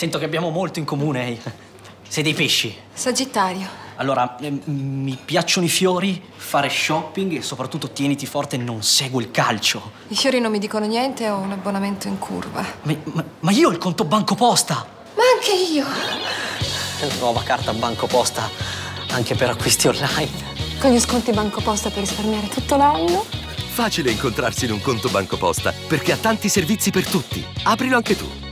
Sento che abbiamo molto in comune. Sei dei pesci. Sagittario. Allora, ehm, mi piacciono i fiori, fare shopping e soprattutto tieniti forte e non seguo il calcio. I fiori non mi dicono niente, ho un abbonamento in curva. Ma, ma- ma io ho il conto Banco Posta! Ma anche io. Nuova carta Banco Posta anche per acquisti online. Con gli sconti Banco Posta per risparmiare tutto l'anno. Facile incontrarsi in un conto Banco Posta perché ha tanti servizi per tutti. Aprilo anche tu.